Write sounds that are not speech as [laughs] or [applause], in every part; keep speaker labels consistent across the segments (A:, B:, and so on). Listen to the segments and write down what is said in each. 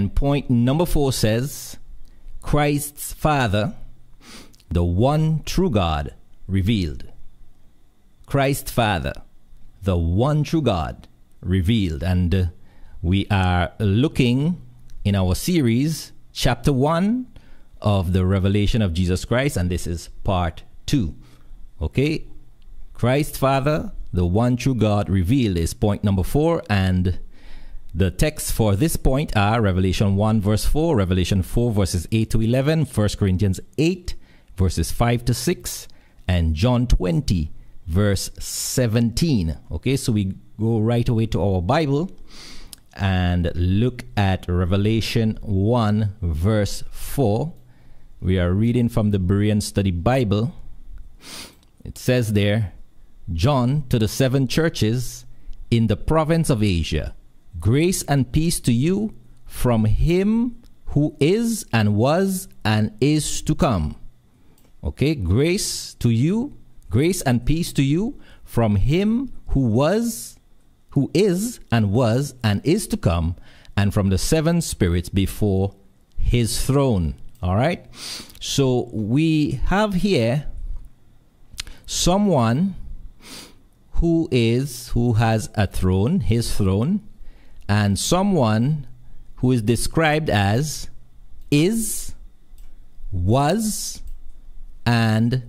A: And point number four says Christ's Father, the one true God, revealed. Christ Father, the one true God, revealed. And we are looking in our series, chapter one of the revelation of Jesus Christ, and this is part two. Okay? Christ Father, the one true God revealed is point number four, and the texts for this point are Revelation 1 verse 4, Revelation 4 verses 8 to 11, 1 Corinthians 8 verses 5 to 6, and John 20 verse 17. Okay, so we go right away to our Bible and look at Revelation 1 verse 4. We are reading from the Berean Study Bible. It says there, John to the seven churches in the province of Asia Grace and peace to you from him who is and was and is to come. Okay, grace to you, grace and peace to you from him who was, who is and was and is to come, and from the seven spirits before his throne. All right, so we have here someone who is, who has a throne, his throne and someone who is described as is, was, and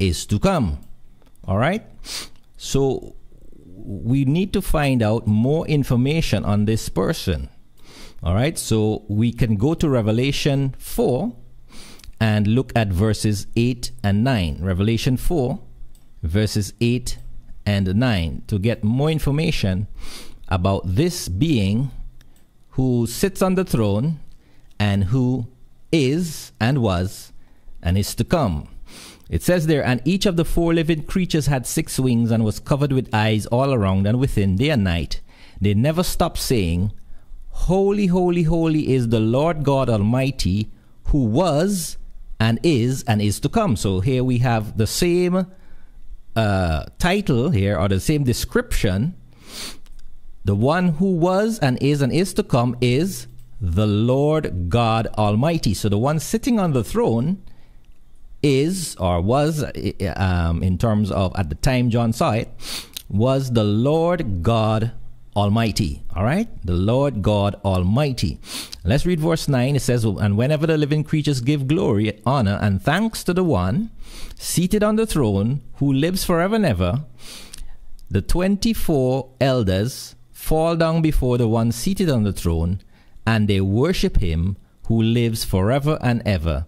A: is to come. All right? So we need to find out more information on this person. All right? So we can go to Revelation 4 and look at verses 8 and 9. Revelation 4, verses 8 and 9 to get more information about this being who sits on the throne and who is and was and is to come. It says there, and each of the four living creatures had six wings and was covered with eyes all around and within day and night. They never stopped saying, Holy, holy, holy is the Lord God Almighty, who was and is and is to come. So here we have the same uh, title here, or the same description the one who was and is and is to come is the Lord God Almighty. So the one sitting on the throne is or was, um, in terms of at the time John saw it, was the Lord God Almighty. All right? The Lord God Almighty. Let's read verse 9. It says, And whenever the living creatures give glory, honor, and thanks to the one seated on the throne who lives forever and ever, the 24 elders fall down before the one seated on the throne, and they worship him who lives forever and ever.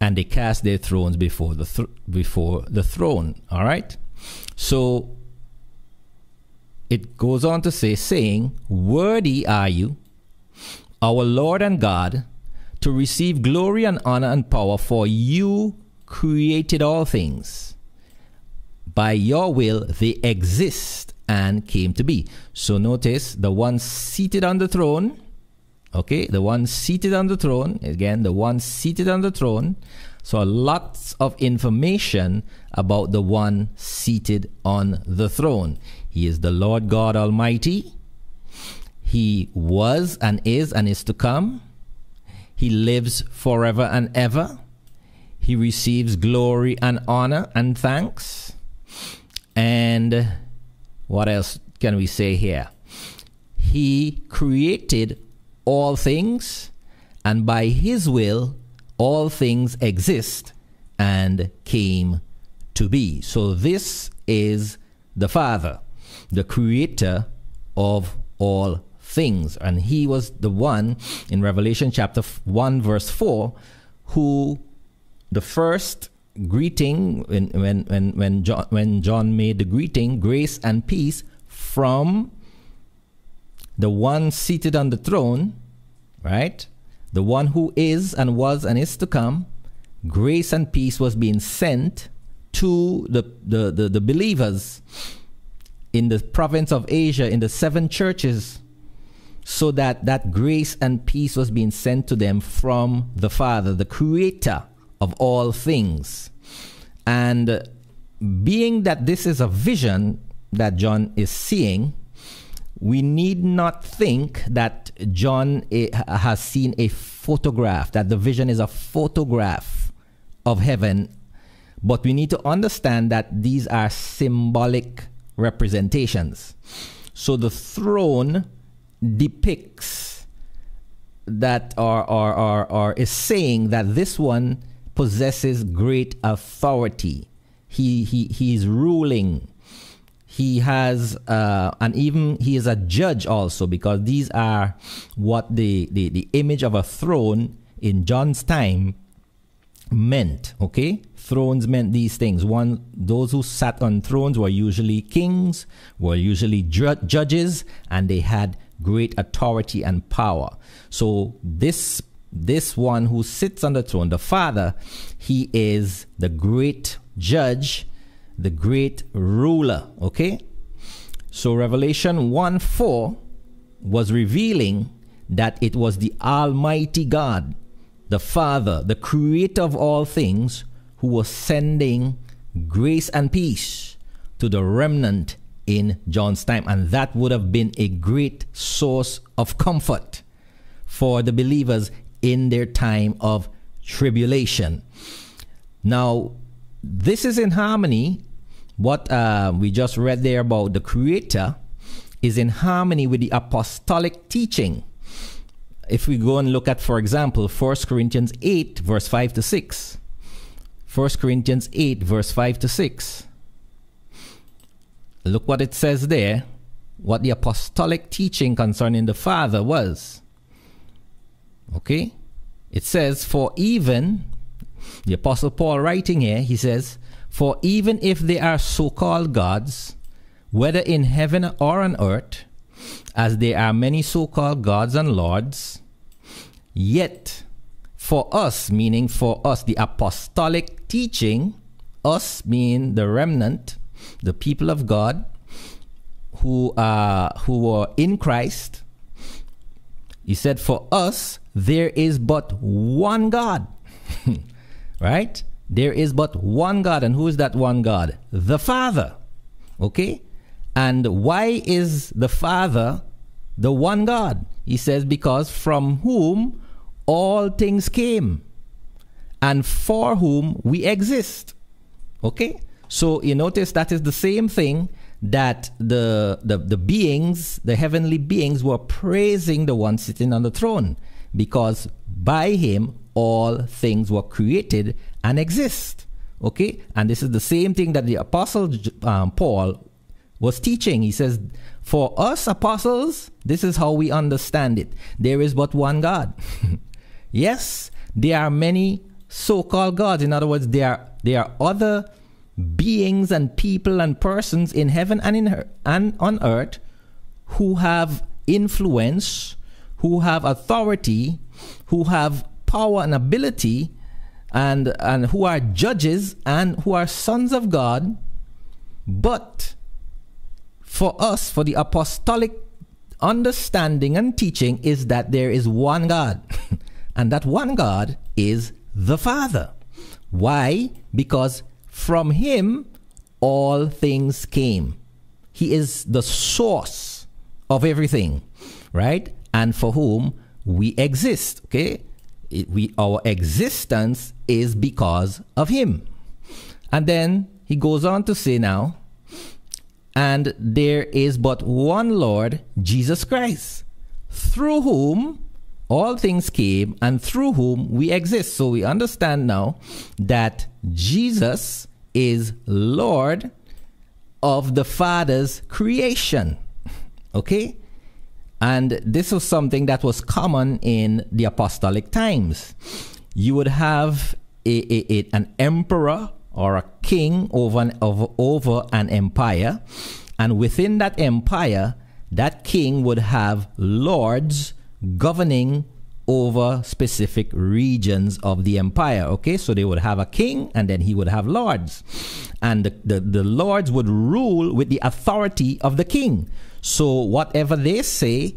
A: And they cast their thrones before the th- before the throne. All right. So it goes on to say, saying, "Worthy are you, our Lord and God, to receive glory and honor and power, for you created all things. By your will they exist and came to be. So notice the one seated on the throne, okay, the one seated on the throne, again, the one seated on the throne. So lots of information about the one seated on the throne. He is the Lord God Almighty. He was and is and is to come. He lives forever and ever. He receives glory and honor and thanks. And what else can we say here? He created all things, and by his will, all things exist and came to be. So, this is the Father, the creator of all things. And he was the one in Revelation chapter 1, verse 4, who the first greeting when when when when John, when John made the greeting grace and peace from the one seated on the throne right? The one who is and was and is to come. Grace and peace was being sent to the the, the, the believers in the province of Asia in the seven churches so that that grace and peace was being sent to them from the Father the creator of all things. And being that this is a vision that John is seeing, we need not think that John eh, has seen a photograph, that the vision is a photograph of heaven, but we need to understand that these are symbolic representations. So the throne depicts that or, or, or, or is saying that this one possesses great authority. He, he, he's ruling. He has, uh, and even he is a judge also, because these are what the, the, the image of a throne in John's time meant. Okay? Thrones meant these things. One, those who sat on thrones were usually kings, were usually ju- judges, and they had great authority and power. So this this one who sits on the throne, the Father, he is the great judge, the great ruler. Okay? So Revelation 1 4 was revealing that it was the Almighty God, the Father, the creator of all things, who was sending grace and peace to the remnant in John's time. And that would have been a great source of comfort for the believers in their time of tribulation. Now, this is in harmony. What uh, we just read there about the Creator is in harmony with the apostolic teaching. If we go and look at, for example, 1 Corinthians 8, verse 5 to 6. 1 Corinthians 8, verse 5 to 6. Look what it says there, what the apostolic teaching concerning the Father was. Okay? It says, For even, the Apostle Paul writing here, he says, For even if they are so called gods, whether in heaven or on earth, as there are many so called gods and lords, yet for us, meaning for us, the apostolic teaching, us mean the remnant, the people of God who are who were in Christ, he said, For us, there is but one God. [laughs] right? There is but one God. And who is that one God? The Father. Okay? And why is the Father the one God? He says, Because from whom all things came and for whom we exist. Okay? So you notice that is the same thing that the, the, the beings, the heavenly beings, were praising the one sitting on the throne because by him all things were created and exist. Okay? And this is the same thing that the apostle um, Paul was teaching. He says, For us apostles, this is how we understand it. There is but one God. [laughs] yes, there are many so called gods. In other words, there are, there are other beings and people and persons in heaven and in her, and on earth who have influence, who have authority, who have power and ability, and and who are judges and who are sons of God. But for us, for the apostolic understanding and teaching, is that there is one God, [laughs] and that one God is the Father. Why? Because from him all things came. He is the source of everything, right? And for whom we exist, okay? It, we our existence is because of him. And then he goes on to say now, and there is but one Lord, Jesus Christ, through whom all things came and through whom we exist. So we understand now that Jesus is Lord of the Father's creation. Okay? And this was something that was common in the apostolic times. You would have a, a, a, an emperor or a king over an, over, over an empire, and within that empire, that king would have lords governing over specific regions of the empire. Okay, so they would have a king and then he would have lords. And the, the, the, lords would rule with the authority of the king. So whatever they say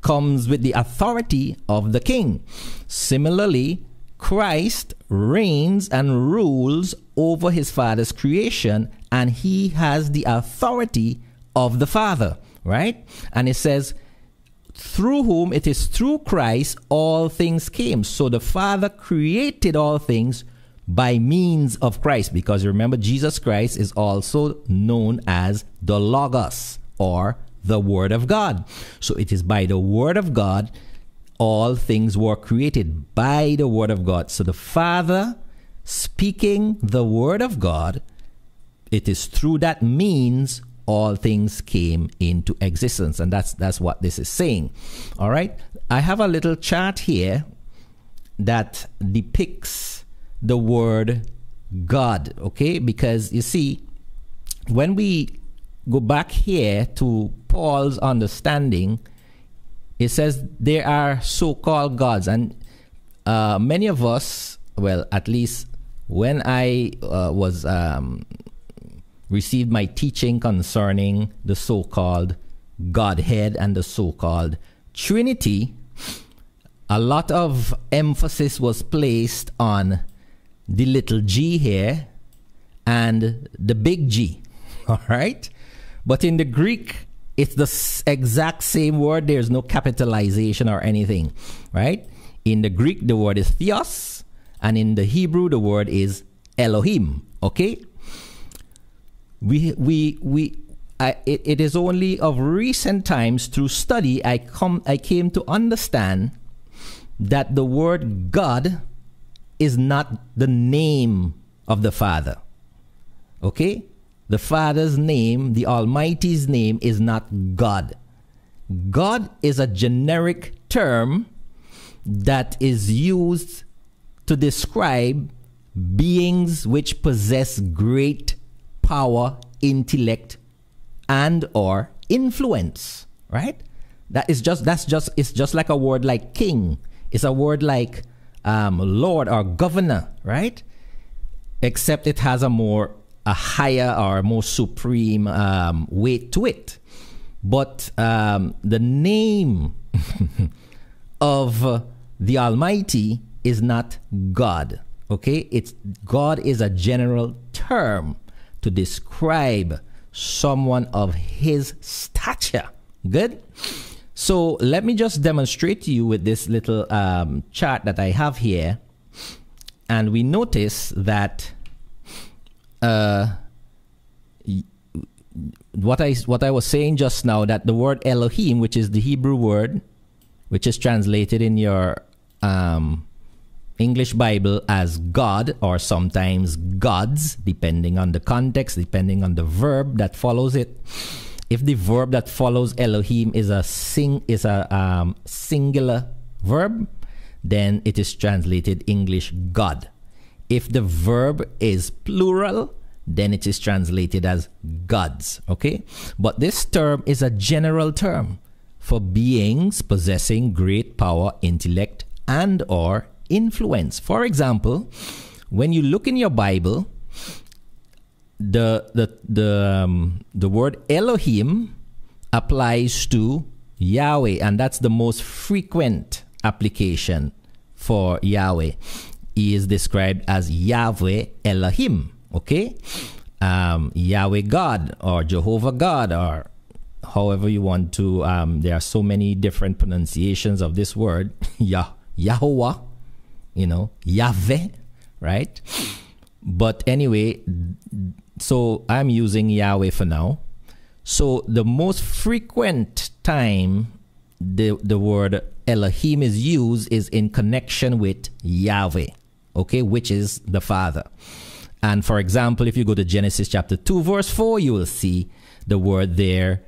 A: comes with the authority of the king. Similarly, Christ reigns and rules over his father's creation and he has the authority of the father right? And it says, through whom it is through Christ all things came. So the Father created all things by means of Christ, because remember, Jesus Christ is also known as the Logos or the Word of God. So it is by the Word of God all things were created by the Word of God. So the Father speaking the Word of God, it is through that means all things came into existence. And that's that's what this is saying. All right. I have a little chart here that depicts the word God, okay? Because you see, when we go back here to Paul's understanding, it says there are so called gods, and uh, many of us, well, at least when I uh, was um, received my teaching concerning the so called Godhead and the so called Trinity, a lot of emphasis was placed on the little g here and the big G. [laughs] All right? But in the Greek, it's the exact same word. There's no capitalization or anything, right? In the Greek, the word is theos, and in the Hebrew, the word is Elohim. Okay? We, we, we, I, it, it is only of recent times through study I, come, I came to understand that the word God is not the name of the Father. Okay? The Father's name, the Almighty's name, is not God. God is a generic term that is used to describe beings which possess great power, intellect, and or influence. Right? That is just that's just it's just like a word like king. It's a word like um, lord or governor, right? Except it has a more a higher or more supreme um, weight to it. But um, the name [laughs] of the Almighty is not God. Okay, it's God is a general term to describe someone of His stature. Good. So let me just demonstrate to you with this little um, chart that I have here. And we notice that uh, what I what I was saying just now that the word Elohim, which is the Hebrew word, which is translated in your um, English Bible as God or sometimes gods, depending on the context, depending on the verb that follows it if the verb that follows Elohim is a sing is a um, singular verb, then it is translated English God. If the verb is plural, then it is translated as gods. Okay, but this term is a general term for beings possessing great power, intellect, and or influence. For example, when you look in your Bible, the the the um, the word Elohim applies to Yahweh, and that's the most frequent application for Yahweh. Is described as Yahweh Elohim. Okay, um, Yahweh God or Jehovah God or however you want to. Um, there are so many different pronunciations of this word. [laughs] Yah Yahweh, you know Yahweh, right? But anyway, so I'm using Yahweh for now. So the most frequent time the the word Elohim is used is in connection with Yahweh, okay, which is the Father. And for example, if you go to Genesis chapter 2 verse 4, you will see the word there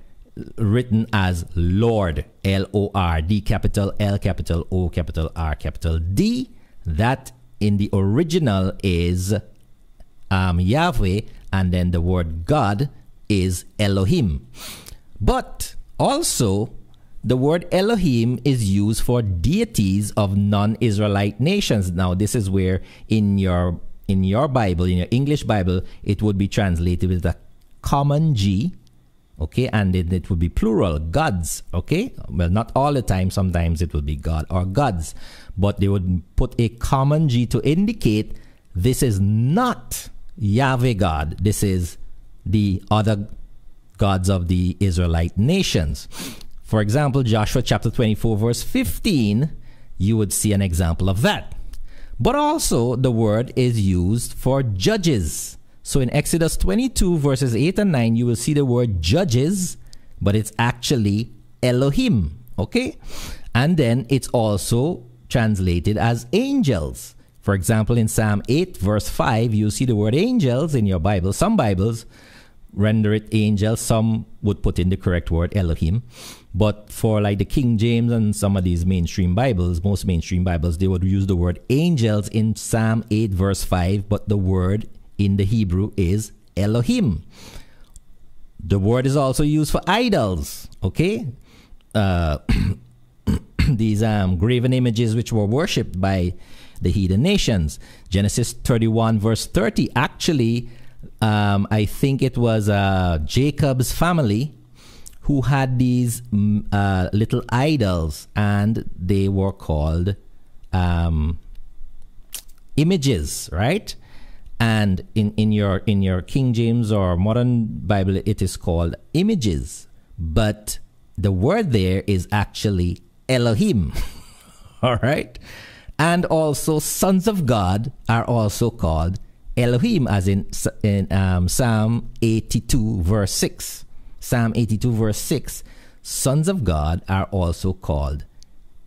A: written as Lord, L O R D capital L capital O capital R capital D. That in the original is um, Yahweh and then the word God is Elohim. But also, the word Elohim is used for deities of non-Israelite nations. Now, this is where in your in your Bible, in your English Bible, it would be translated with a common G, okay, and it, it would be plural, gods, okay. Well, not all the time. Sometimes it would be God or gods, but they would put a common G to indicate this is not Yahweh God. This is the other gods of the Israelite nations. For example, Joshua chapter 24, verse 15, you would see an example of that. But also, the word is used for judges. So in Exodus 22, verses 8 and 9, you will see the word judges, but it's actually Elohim. Okay? And then it's also translated as angels. For example, in Psalm 8, verse 5, you see the word angels in your Bible. Some Bibles render it angels, some would put in the correct word Elohim. But for like the King James and some of these mainstream Bibles, most mainstream Bibles, they would use the word angels in Psalm 8, verse 5, but the word in the Hebrew is Elohim. The word is also used for idols, okay? Uh, [coughs] these um, graven images which were worshipped by the heathen nations. Genesis 31, verse 30. Actually, um, I think it was uh, Jacob's family who had these mm, uh, little idols, and they were called um, images, right? And in, in your in your King James or modern Bible, it is called images, but the word there is actually Elohim. [laughs] All right, and also sons of God are also called Elohim, as in in um, Psalm eighty two verse six. Psalm 82, verse 6, sons of God are also called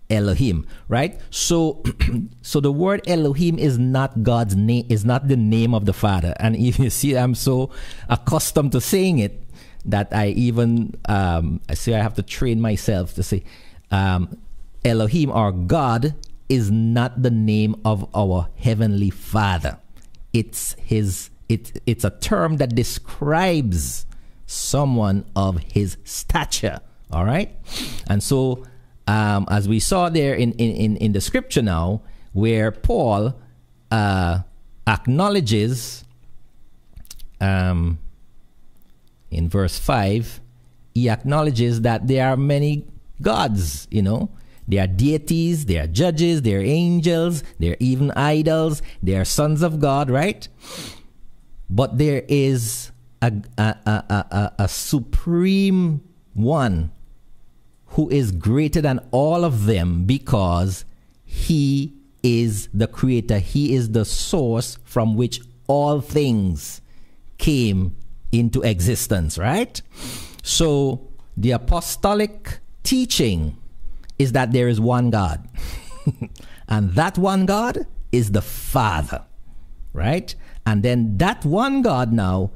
A: Elohim, right? So, [clears throat] so the word Elohim is not God's name, is not the name of the Father. And [laughs] if you see, I'm so accustomed to saying it that I even um, I see I have to train myself to say um, Elohim or God is not the name of our heavenly Father. It's his. It, it's a term that describes someone of his stature. All right? And so, um, as we saw there in, in, in the scripture now, where Paul uh, acknowledges um, in verse 5, he acknowledges that there are many gods, you know. There are deities, they are judges, they are angels, they are even idols, they are sons of God, right? But there is a, a, a, a, supreme one who is greater than all of them because he is the creator. He is the source from which all things came into existence, right? So the apostolic teaching is that there is one God. [laughs] and that one God is the Father, right? And then that one God now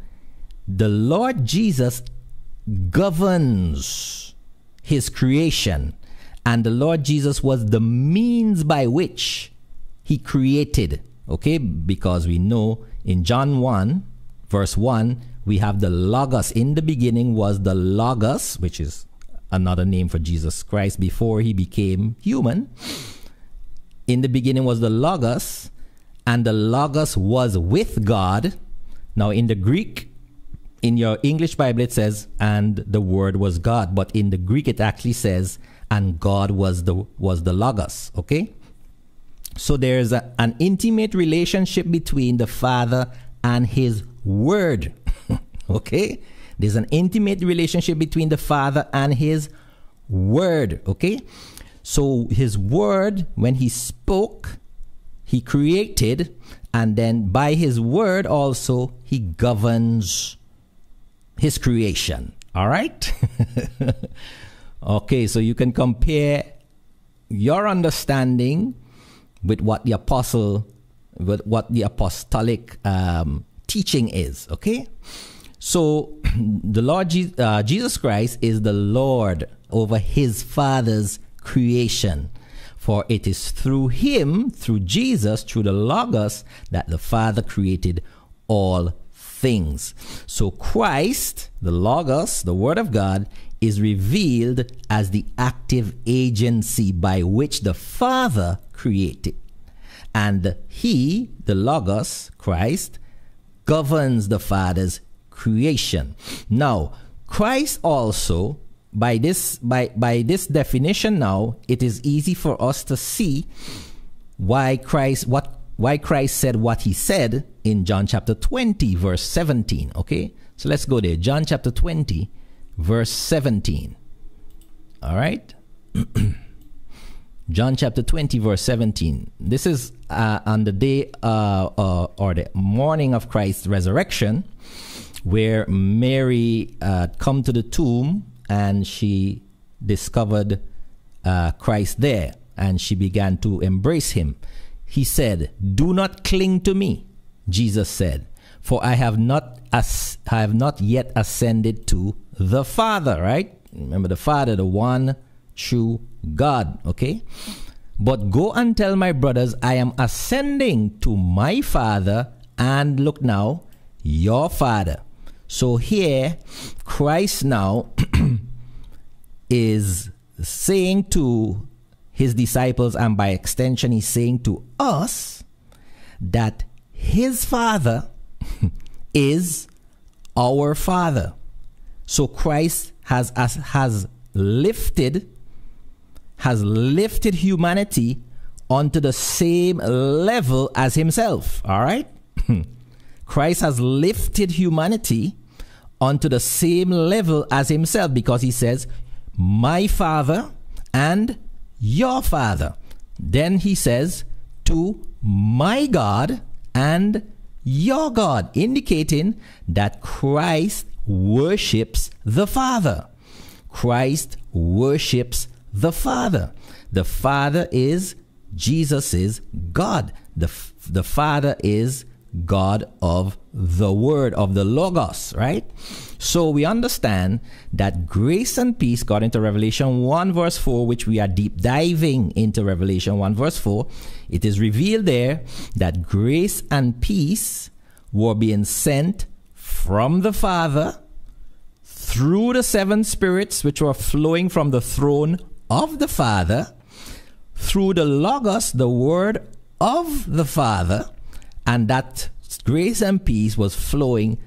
A: the Lord Jesus governs his creation, and the Lord Jesus was the means by which he created. Okay, because we know in John 1, verse 1, we have the Logos. In the beginning was the Logos, which is another name for Jesus Christ before he became human. In the beginning was the Logos, and the Logos was with God. Now, in the Greek, in your English Bible it says, and the word was God, but in the Greek it actually says, and God was the was the logos. Okay, so there's a, an intimate relationship between the Father and His Word. [laughs] okay, there's an intimate relationship between the Father and His Word. Okay, so His Word, when He spoke, He created, and then by His Word also He governs his creation. All right? [laughs] okay, so you can compare your understanding with what the apostle, with what the apostolic um, teaching is. Okay? So [clears throat] the Lord uh, Jesus Christ is the Lord over his Father's creation. For it is through him, through Jesus, through the Logos, that the Father created all things. So Christ, the Logos, the Word of God, is revealed as the active agency by which the Father created. And He, the Logos, Christ, governs the Father's creation. Now, Christ also, by this, by, by this definition now, it is easy for us to see why Christ, what why Christ said what he said in John chapter 20, verse 17. Okay? So let's go there. John chapter 20, verse 17. All right? [clears throat] John chapter 20, verse 17. This is uh, on the day uh, uh, or the morning of Christ's resurrection, where Mary uh, come to the tomb and she discovered uh, Christ there and she began to embrace him. He said, Do not cling to me, Jesus said, for I have not as- I have not yet ascended to the Father, right? Remember the Father, the one true God, okay? But go and tell my brothers, I am ascending to my Father, and look now, your Father. So here, Christ now [clears throat] is saying to his disciples, and by extension, he's saying to us that his Father [laughs] is our Father. So Christ has, has, has lifted has lifted humanity onto the same level as himself. All right? [clears throat] Christ has lifted humanity onto the same level as himself because he says, My Father and your Father. Then he says, To my God and your God, indicating that Christ worships the Father. Christ worships the Father. The Father is Jesus is God. The, the Father is God of the Word, of the Logos, right? So we understand that grace and peace, got into Revelation 1, verse 4, which we are deep diving into Revelation 1, verse 4, it is revealed there that grace and peace were being sent from the Father through the seven spirits which were flowing from the throne of the Father through the Logos, the Word of the Father, and that grace and peace was flowing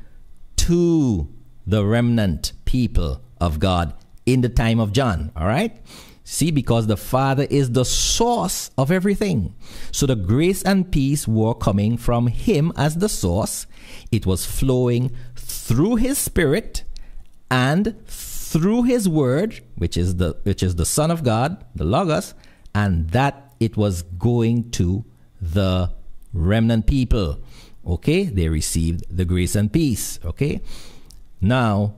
A: to the remnant people of God in the time of John. All right? See, because the Father is the source of everything. So the grace and peace were coming from Him as the source. It was flowing through His Spirit and through his word, which is the which is the Son of God, the Logos, and that it was going to the remnant people. Okay, they received the grace and peace. Okay, now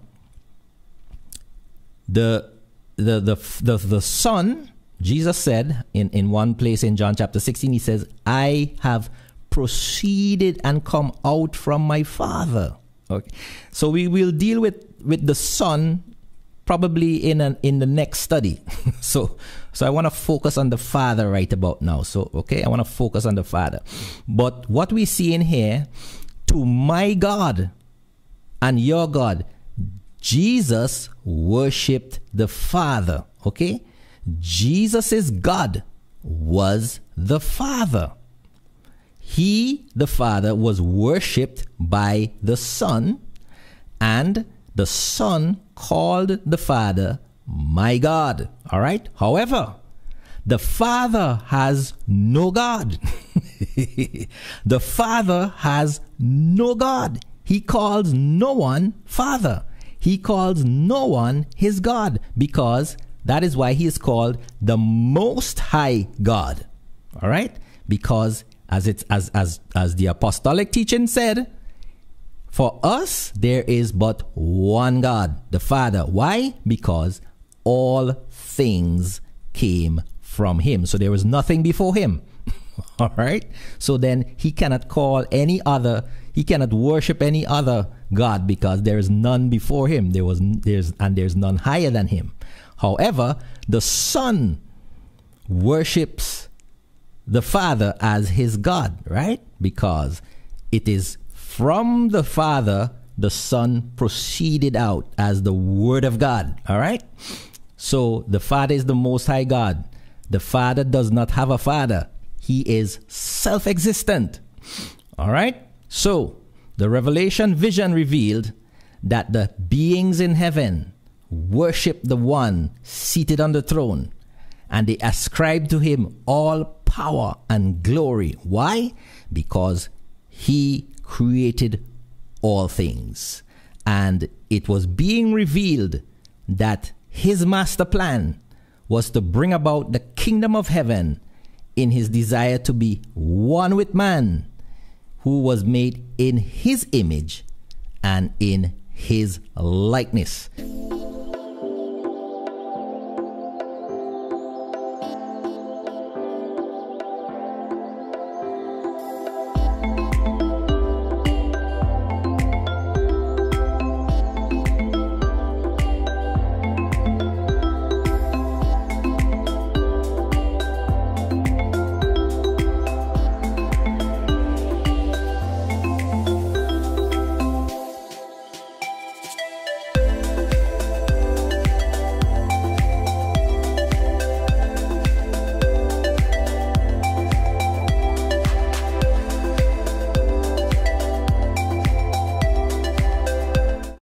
A: the the the the, the Son, Jesus said in in one place in John chapter sixteen, he says, "I have proceeded and come out from my Father." Okay, so we will deal with with the Son probably in an, in the next study. [laughs] so so I want to focus on the Father right about now. So okay, I want to focus on the Father. But what we see in here, to my God and your God, Jesus worshipped the Father. Okay, Jesus' is God was the Father. He, the Father, was worshipped by the Son, and the Son called the Father my God. All right? However, the Father has no God. [laughs] the Father has no God. He calls no one Father. He calls no one his God because that is why he is called the Most High God. All right? Because as it's as as as the apostolic teaching said, for us, there is but one God, the Father. Why? Because all things came from Him. So there was nothing before Him. [laughs] all right? So then He cannot call any other, He cannot worship any other God because there is none before Him. There was, there's, and there's none higher than Him. However, the Son worships the Father as His God, right? Because it is from the Father, the Son proceeded out as the Word of God. All right? So the Father is the Most High God. The Father does not have a Father, He is self existent. All right? So the Revelation vision revealed that the beings in heaven worship the one seated on the throne and they ascribe to him all power and glory. Why? Because he created all things. And it was being revealed that his master plan was to bring about the kingdom of heaven in his desire to be one with man who was made in his image and in his likeness.